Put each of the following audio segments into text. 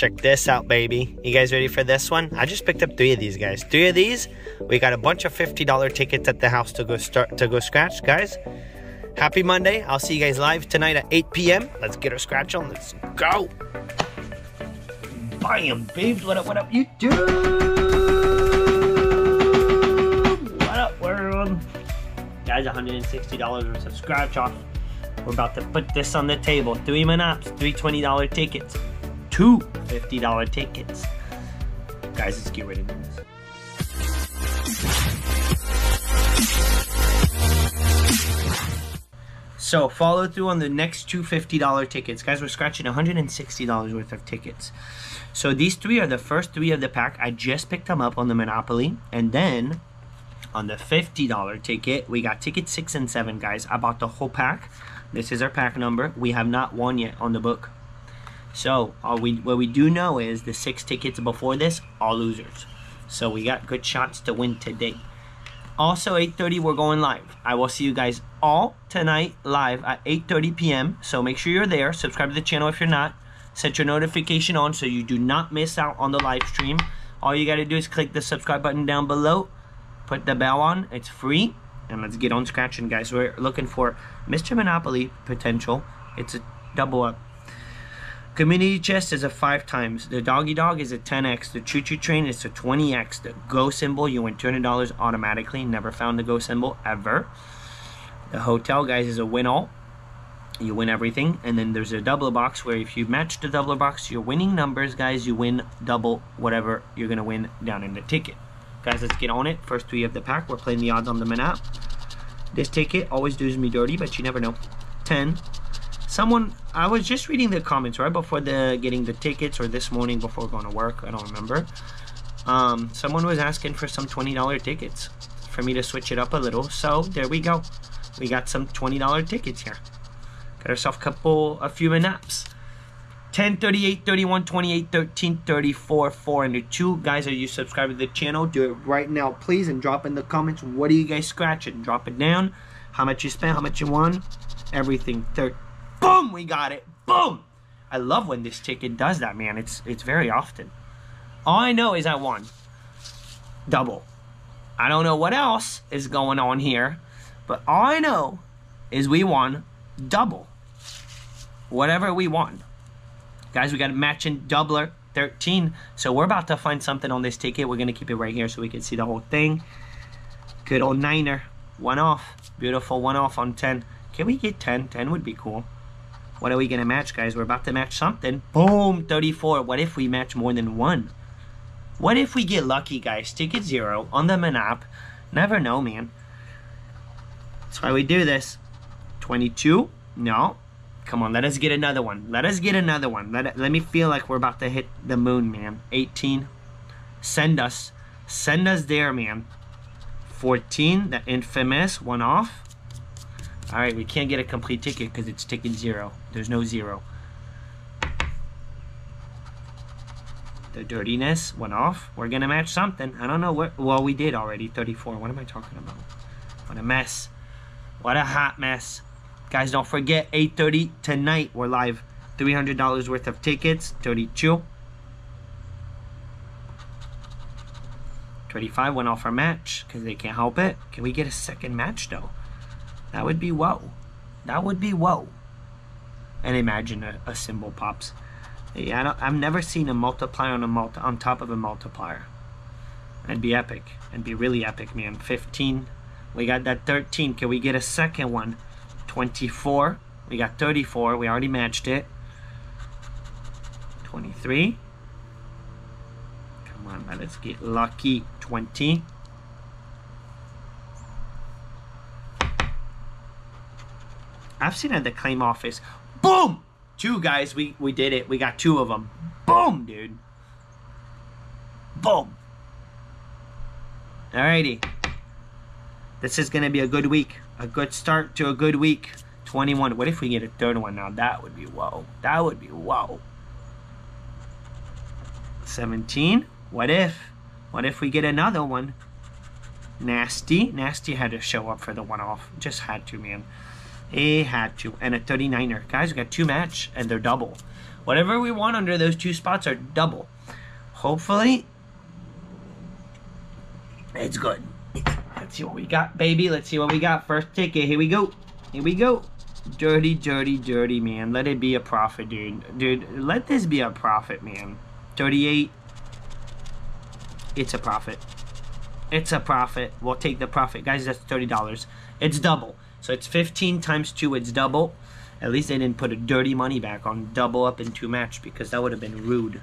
Check this out, baby. You guys ready for this one? I just picked up three of these guys. Three of these. We got a bunch of $50 tickets at the house to go start to go scratch, guys. Happy Monday. I'll see you guys live tonight at 8 p.m. Let's get our scratch on. Let's go. Bam, babes. What up, what up, YouTube? What up, world? Guys, $160 worth of scratch off. We're about to put this on the table. Three Monops, three $20 tickets, two $50 tickets. Guys, let's get ready to this. So follow through on the next two $50 tickets. Guys, we're scratching $160 worth of tickets. So these three are the first three of the pack. I just picked them up on the Monopoly. And then on the $50 ticket, we got ticket six and seven, guys. I bought the whole pack. This is our pack number. We have not won yet on the book. So all we what we do know is the six tickets before this, all losers. So we got good shots to win today. Also, 8.30, we're going live. I will see you guys all tonight live at 8.30 p.m. So make sure you're there. Subscribe to the channel if you're not. Set your notification on so you do not miss out on the live stream. All you got to do is click the subscribe button down below. Put the bell on. It's free. And let's get on scratching, guys. We're looking for Mr. Monopoly potential. It's a double up. Community chest is a 5 times. The doggy dog is a 10x. The choo choo train is a 20x. The go symbol, you win $200 automatically. Never found the go symbol ever. The hotel, guys, is a win all. You win everything. And then there's a double box where if you match the double box, your winning numbers, guys, you win double whatever you're going to win down in the ticket. Guys, let's get on it. First three of the pack. We're playing the odds on the Manap. This ticket always does me dirty, but you never know. 10. Someone, I was just reading the comments right before the getting the tickets or this morning before going to work. I don't remember. Um, someone was asking for some $20 tickets for me to switch it up a little. So there we go. We got some $20 tickets here. Got ourselves a couple, a few naps. 10, 38, 31, 28, 13, 34, 4, and 2. Guys, are you subscribed to the channel? Do it right now, please, and drop in the comments. What are you guys scratching? Drop it down. How much you spent, how much you won. Everything. Third. Boom! We got it. Boom! I love when this ticket does that, man. It's it's very often. All I know is I won. Double. I don't know what else is going on here, but all I know is we won double. Whatever we won. Guys, we got a matching doubler 13. So we're about to find something on this ticket. We're going to keep it right here so we can see the whole thing. Good old niner. One off. Beautiful one off on 10. Can we get 10? 10 would be cool. What are we going to match, guys? We're about to match something. Boom, 34. What if we match more than one? What if we get lucky, guys? Ticket zero on the Manap. Never know, man. That's why we do this. 22? No. Come on, let us get another one. Let us get another one. Let, let me feel like we're about to hit the moon, man. 18. Send us. Send us there, man. 14, the infamous one off. All right, we can't get a complete ticket because it's ticket zero. There's no zero. The dirtiness went off. We're to match something. I don't know what. Well, we did already. 34. What am I talking about? What a mess. What a hot mess. Guys, don't forget, 8.30 tonight, we're live. $300 worth of tickets. 32. 25 went off our match because they can't help it. Can we get a second match, though? That would be whoa. That would be whoa. And imagine a, a symbol pops. Yeah, I don't, I've never seen a multiplier on a multi on top of a multiplier. That'd be epic. It'd be really epic, man. 15. We got that 13. Can we get a second one? 24. We got 34. We already matched it. 23. Come on, man. Let's get lucky. 20. I've seen it at the claim office. Boom! Two guys. We, we did it. We got two of them. Boom, dude. Boom. Alrighty. This is going to be a good week. A good start to a good week. 21. What if we get a third one now? That would be whoa. That would be whoa. 17. What if? What if we get another one? Nasty. Nasty had to show up for the one off. Just had to, man. He had to. And a 39er. Guys, we got two match and they're double. Whatever we want under those two spots are double. Hopefully, it's good. Let's see what we got, baby. Let's see what we got. First ticket. Here we go. Here we go. Dirty, dirty, dirty, man. Let it be a profit, dude. Dude, let this be a profit, man. 38. It's a profit. It's a profit. We'll take the profit. Guys, that's $30. It's double. So it's 15 times 2. It's double. At least they didn't put a dirty money back on double up in two match because that would have been rude.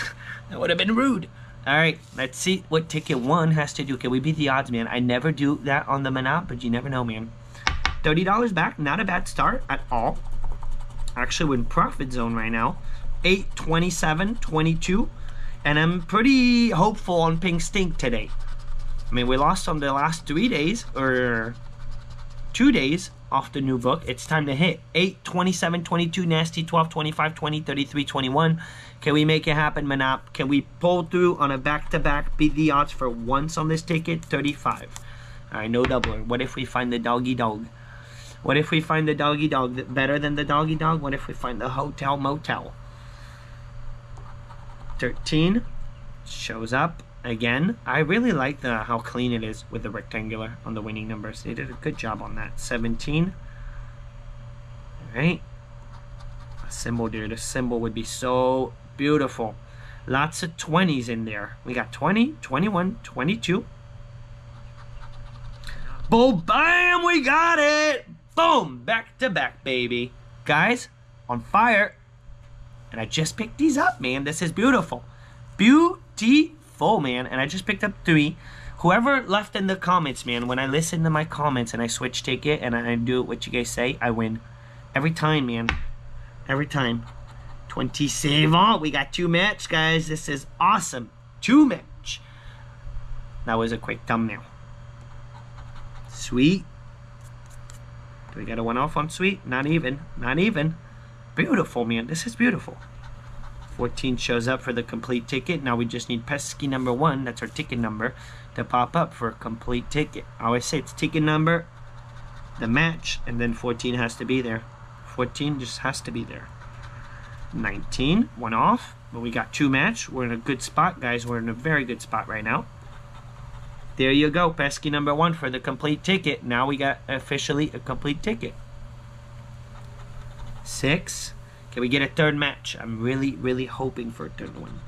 that would have been rude. All right, let's see what ticket one has to do. Can we beat the odds, man? I never do that on the Monop, but you never know, man. $30 back, not a bad start at all. Actually, we're in profit zone right now. 827, 22. And I'm pretty hopeful on Pink Stink today. I mean, we lost on the last three days, or two days off the new book. It's time to hit 8, 27, 22, nasty, 12, 25, 20, 33, 21. Can we make it happen, Manop? Can we pull through on a back-to-back, -back, beat the odds for once on this ticket? 35. All right, no doubler. What if we find the doggy dog? What if we find the doggy dog better than the doggy dog? What if we find the hotel motel? 13 shows up again. I really like the how clean it is with the rectangular on the winning numbers. They did a good job on that. 17. All right. A symbol, dude. A symbol would be so beautiful. Lots of 20s in there. We got 20, 21, 22. Boom, bam, we got it. Boom, back to back, baby. Guys, on fire. And I just picked these up, man. This is beautiful. Beautiful, man. And I just picked up three. Whoever left in the comments, man, when I listen to my comments and I switch ticket and I do what you guys say, I win. Every time, man. Every time. 20 save on. We got two match, guys. This is awesome. Two match. That was a quick thumbnail. Sweet. Do we get a one off on sweet? Not even. Not even. Beautiful, man. This is beautiful. 14 shows up for the complete ticket. Now we just need pesky number one. That's our ticket number to pop up for a complete ticket. I always say it's ticket number, the match, and then 14 has to be there. 14 just has to be there. 19, one off, but we got two match. We're in a good spot, guys. We're in a very good spot right now. There you go, pesky number one for the complete ticket. Now we got officially a complete ticket. Six. Can we get a third match? I'm really, really hoping for a third one.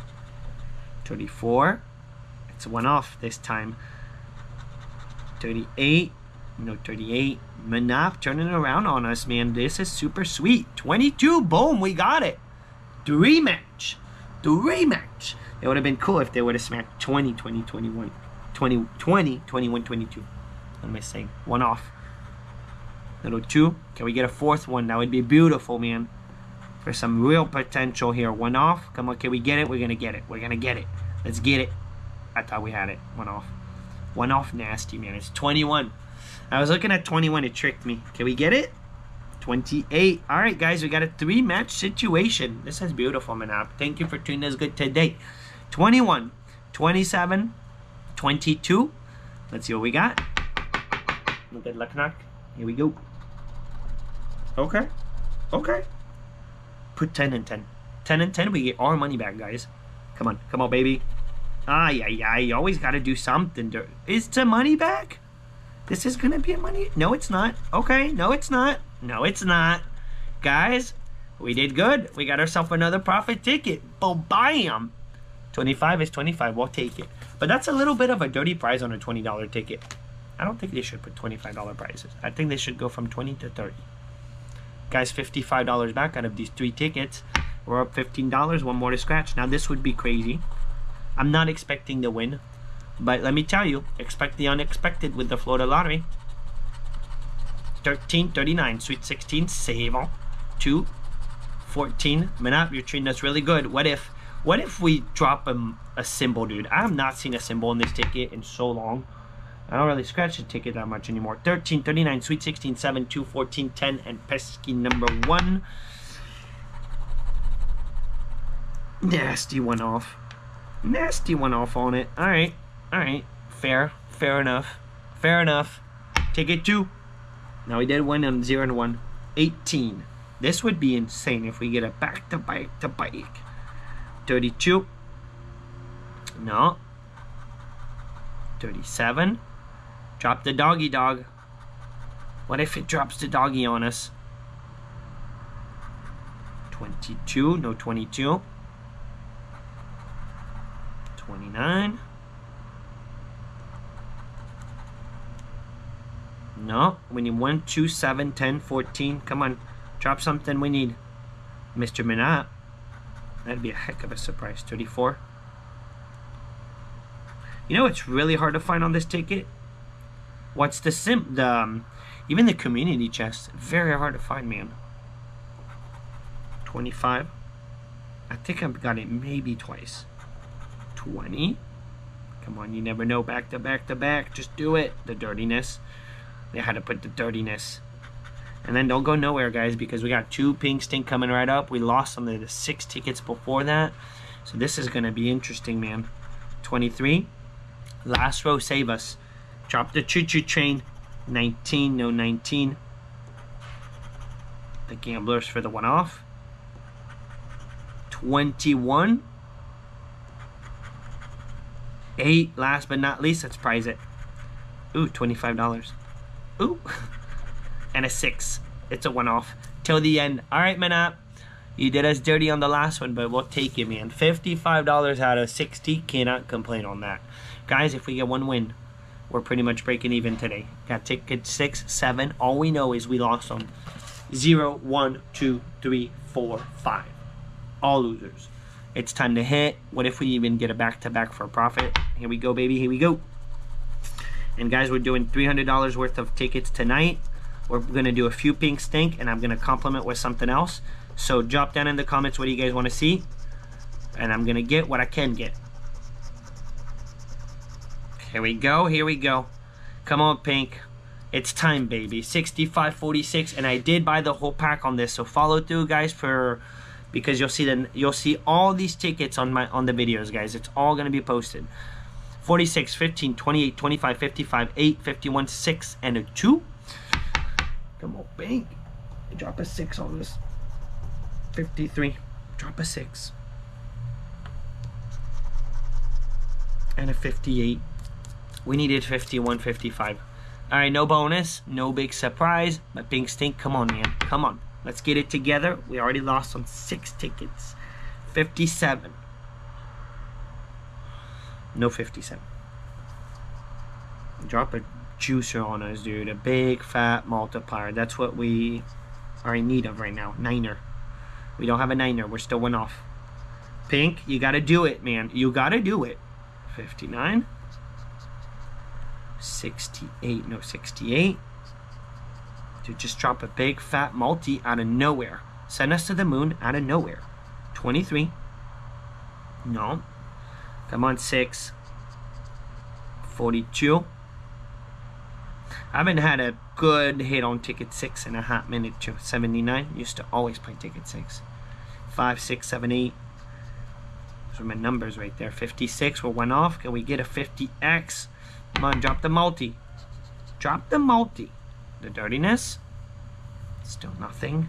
34. It's one off this time. 38. No, 38. Manop turning around on us, man. This is super sweet. 22. Boom, we got it. The rematch. The rematch. It would have been cool if they would have smacked 20, 20, 21. 20, 20, 21, 22. What am I saying? One off. Little two. Can we get a fourth one? That would be beautiful, man. For some real potential here. One off. Come on, can we get it? We're going to get it. We're going to get it. Let's get it. I thought we had it. One off. One off nasty, man. It's 21. I was looking at 21. It tricked me. Can we get it? 28. All right, guys, we got a three-match situation. This is beautiful, Manap. Thank you for tuning us good today. 21, 27, 22. Let's see what we got. Good luck, knock. Here we go. Okay. Okay. Put 10 and 10. 10 and 10, we get our money back, guys. Come on. Come on, baby. Ah, yeah, yeah. You always got to do something. Is the money back? This is going to be a money... No, it's not. Okay. No, it's not. No, it's not. Guys, we did good. We got ourselves another profit ticket. Boom, bam. 25 is 25. We'll take it. But that's a little bit of a dirty prize on a $20 ticket. I don't think they should put $25 prizes. I think they should go from 20 to 30. Guys, $55 back out of these three tickets. We're up $15. One more to scratch. Now, this would be crazy. I'm not expecting the win. But let me tell you, expect the unexpected with the Florida Lottery. 13, 39, Sweet 16, save all. 2, 14, Manap, you're treating us really good. What if, what if we drop a, a symbol, dude? I have not seen a symbol in this ticket in so long. I don't really scratch the ticket that much anymore. 13, 39, Sweet 16, 7, 2, 14, 10, and pesky number 1. Nasty one off. Nasty one off on it. Alright, alright. Fair, fair enough. Fair enough. Ticket 2. Now we did one on 0 and 1. 18. This would be insane if we get a back to back to back. 32. No. 37. Drop the doggy dog. What if it drops the doggy on us? 22. No 22. 29. No, we need 1, 2, 7, 10, 14. Come on, drop something we need. Mr. Minat. That'd be a heck of a surprise. 34. You know it's really hard to find on this ticket? What's the sim the um, even the community chest? Very hard to find, man. 25. I think I've got it maybe twice. 20. Come on, you never know. Back to back to back. Just do it. The dirtiness. They had to put the dirtiness. And then don't go nowhere, guys, because we got two pink stink coming right up. We lost some of the six tickets before that. So this is going to be interesting, man. 23. Last row, save us. Drop the choo-choo train. 19, no 19. The gamblers for the one off. 21. 8, last but not least, let's prize it. Ooh, $25. Ooh. And a 6. It's a one off. Till the end. Alright, Manap. You did us dirty on the last one, but we'll take it, man. $55 out of 60. Cannot complain on that. Guys, if we get one win, we're pretty much breaking even today. Got ticket 6, 7. All we know is we lost them. 0, 1, 2, 3, 4, 5. All losers. It's time to hit. What if we even get a back-to-back -back for a profit? Here we go, baby. Here we go. And guys, we're doing $300 worth of tickets tonight. We're going to do a few pink stink, and I'm going to complement with something else. So drop down in the comments what do you guys want to see. And I'm going to get what I can get. Here we go. Here we go. Come on, pink. It's time, baby. 65.46, and I did buy the whole pack on this. So follow through, guys, for because you'll see the you'll see all these tickets on my on the videos, guys. It's all to be posted. 46, 15, 28, 25, 55, 8, 51, 6, and a 2. Come on, Pink. Drop a 6 on this. 53. Drop a 6. And a 58. We needed 51, 55. All right, no bonus, no big surprise, but Pink Stink, come on, man. Come on. Let's get it together. We already lost on six tickets. 57. No 57. Drop a juicer on us, dude. A big fat multiplier. That's what we are in need of right now. Niner. We don't have a niner. We're still one off. Pink, you got to do it, man. You got to do it. 59. 68. No, 68. Dude, just drop a big fat multi out of nowhere. Send us to the moon out of nowhere. 23. No. Come on, 6. 42. I haven't had a good hit on ticket 6 in a hot minute, too. 79. Used to always play ticket 6. 5, 6, 7, 8. Those are my numbers right there. 56. We're one off. Can we get a 50x? Come on, drop the multi. Drop the multi. The dirtiness. Still nothing.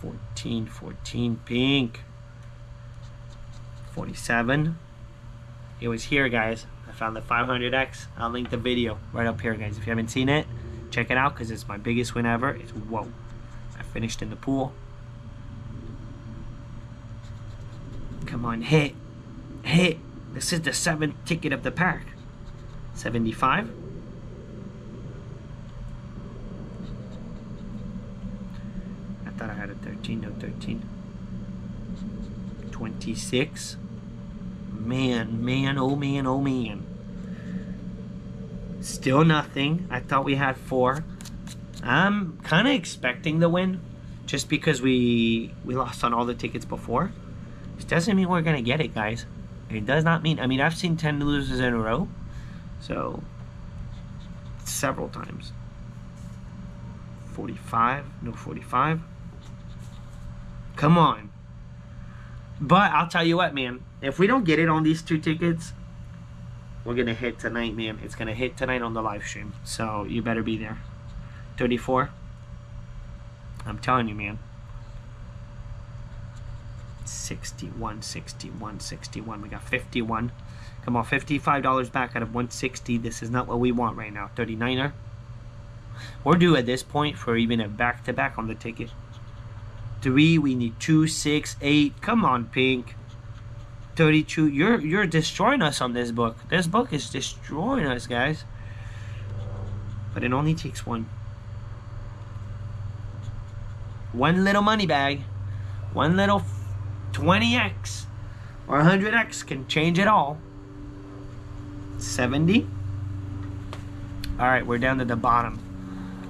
14, 14, pink. 47. It was here, guys. I found the 500X. I'll link the video right up here, guys. If you haven't seen it, check it out because it's my biggest win ever. It's whoa. I finished in the pool. Come on, hit. Hit. This is the seventh ticket of the pack. 75. I thought I had a 13, no 13. 26. Man, man, oh man, oh man. Still nothing. I thought we had four. I'm kind of expecting the win just because we we lost on all the tickets before. This doesn't mean we're going to get it, guys. It does not mean... I mean, I've seen 10 losers in a row. So, several times. 45. No, 45. Come on. But I'll tell you what, man. If we don't get it on these two tickets, we're going to hit tonight, man. It's going to hit tonight on the live stream. So, you better be there. 34. I'm telling you, man. 61, 61, 61. We got 51. Come on, $55 back out of 160. This is not what we want right now. 39er. We're due at this point for even a back-to-back -back on the ticket. Three, we need two, six, eight. Come on, Pink. 32. You're you're destroying us on this book. This book is destroying us, guys. But it only takes one. One little money bag. One little 20x or 100x can change it all. 70. All right, we're down to the bottom.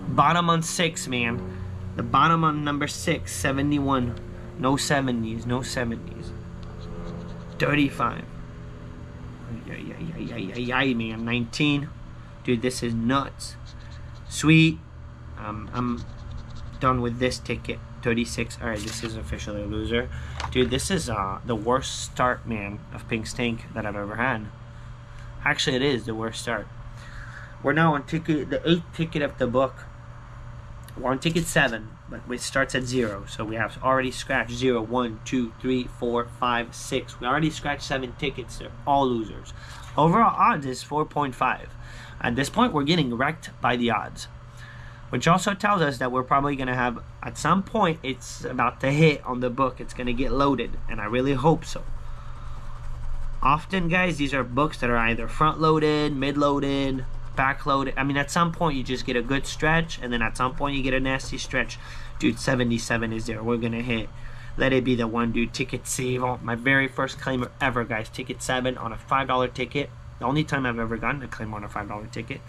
Bottom on six, man. The bottom on number six, 71. No 70s, no 70s. 35. Yeah, yeah, yeah, yeah, yeah, yeah, man. 19. Dude, this is nuts. Sweet. Um, I'm done with this ticket. 36. Alright, this is officially a loser. Dude, this is uh, the worst start, man, of Pink Stink that I've ever had. Actually, it is the worst start. We're now on ticket, the eighth ticket of the book. We're on ticket seven, but it starts at zero. So we have already scratched zero, one, two, three, four, five, six. We already scratched seven tickets. They're all losers. Overall odds is 4.5. At this point, we're getting wrecked by the odds which also tells us that we're probably going to have at some point it's about to hit on the book. It's going to get loaded and i really hope so. Often guys these are books that are either front loaded mid loaded back loaded i mean at some point you just get a good stretch and then at some point you get a nasty stretch. Dude 77 is there. We're going to hit. Let it be the one dude. Ticket save. Oh, my very first claimer ever guys. Ticket 7 on a $5 ticket. The only time i've ever gotten a claim on a $5 ticket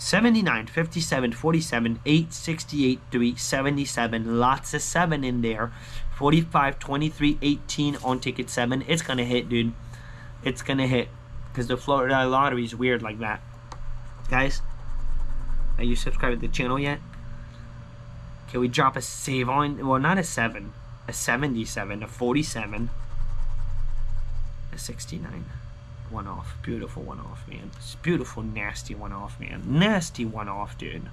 79, 57, 47, 8, 68, 3, 77. Lots of 7 in there. 45, 23, 18 on ticket 7. It's going to hit, dude. It's going to hit. Because the Florida lottery is weird like that. Guys, are you subscribed to the channel yet? Can we drop a save on? Well, not a 7. A 77, a 47, a 69 one off. Beautiful one off, man. It's beautiful, nasty one off, man. Nasty one off, dude.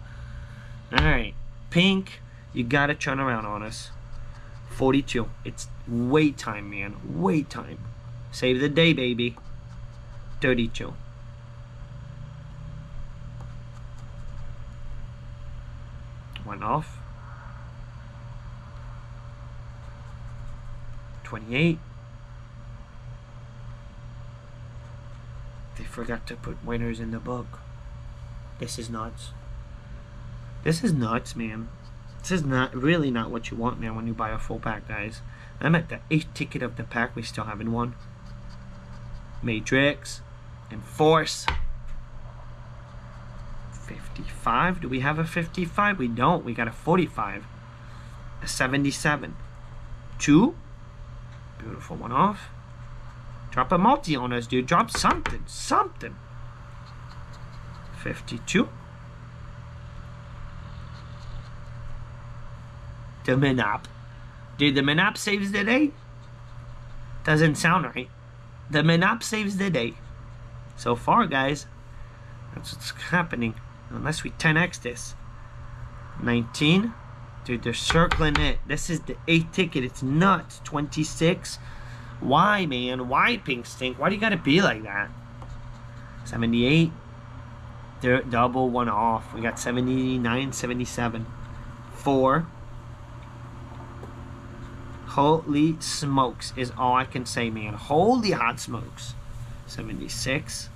Alright. Pink, you gotta turn around on us. 42. It's wait time, man. Wait time. Save the day, baby. 32. One off. 28. They forgot to put winners in the book. This is nuts. This is nuts, man. This is not really not what you want, man, when you buy a full pack, guys. I'm at the eighth ticket of the pack. We still haven't won. Matrix. and Force. 55. Do we have a 55? We don't. We got a 45. A 77. Two. Beautiful one off. Drop a multi on us, dude. Drop something. Something. 52. The Minop. Dude, the Minop saves the day? Doesn't sound right. The Minop saves the day. So far, guys, that's what's happening. Unless we 10x this. 19. Dude, they're circling it. This is the eighth ticket. It's nuts. 26. Why, man? Why, Pink Stink? Why do you gotta be like that? 78. They're double one off. We got 79, 77. Four. Holy smokes is all I can say, man. Holy hot smokes. 76.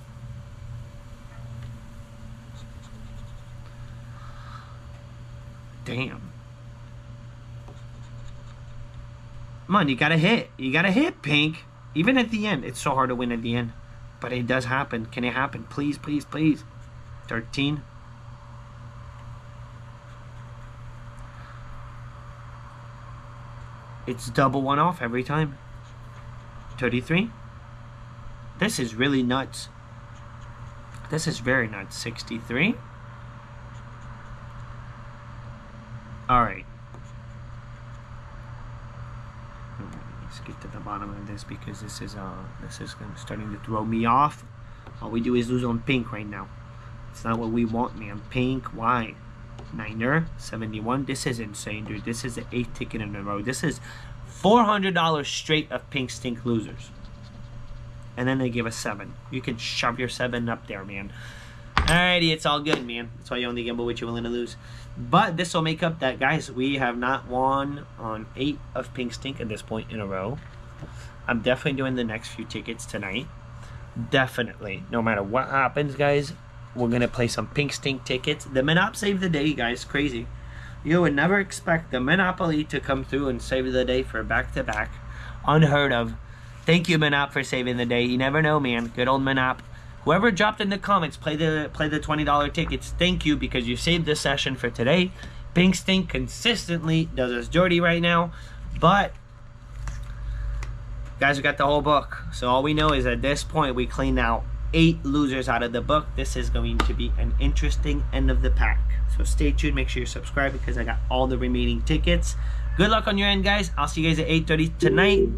Damn. Come on, you gotta hit. You gotta hit, Pink. Even at the end. It's so hard to win at the end. But it does happen. Can it happen? Please, please, please. 13. It's double one off every time. 33. This is really nuts. This is very nuts. 63. Alright. let's get to the bottom of this because this is uh this is starting to throw me off all we do is lose on pink right now it's not what we want man pink why Niner, 71. This is insane, dude. This is the eighth ticket in a row. This is $400 straight of pink stink losers. And then they give us seven. You can shove your seven up there, man. Alrighty, it's all good, man. That's why you only gamble what you're willing to lose. But this will make up that, guys. We have not won on eight of pink stink at this point in a row. I'm definitely doing the next few tickets tonight. Definitely. No matter what happens, guys, we're going to play some pink stink tickets. The Monop saved the day, guys. Crazy. You would never expect the Monopoly to come through and save the day for back-to-back. Unheard of. Thank you, Monop, for saving the day. You never know, man. Good old Monop. Whoever dropped in the comments, play the play the $20 tickets. Thank you because you saved the session for today. Pink Stink consistently does us dirty right now. But guys, we got the whole book. So all we know is at this point we clean out eight losers out of the book. This is going to be an interesting end of the pack. So stay tuned. Make sure you subscribe because I got all the remaining tickets. Good luck on your end, guys. I'll see you guys at 8.30 tonight.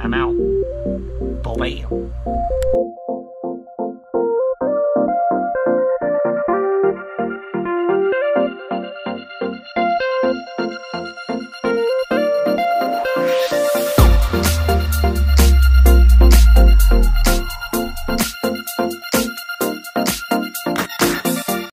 I'm out. Bye.